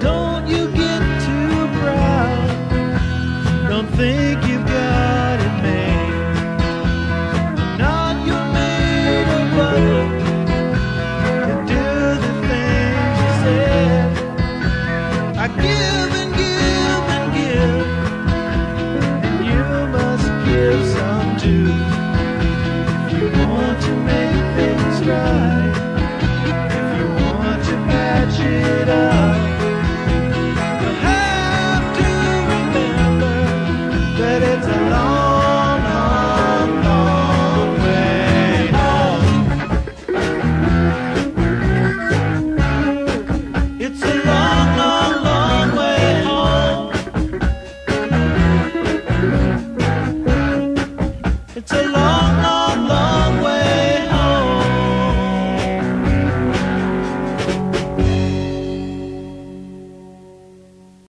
don't you get too proud. Don't think you've got it made. Not your made of butter. You do the things you said. I give and give and give, and you must give some too. If you want to make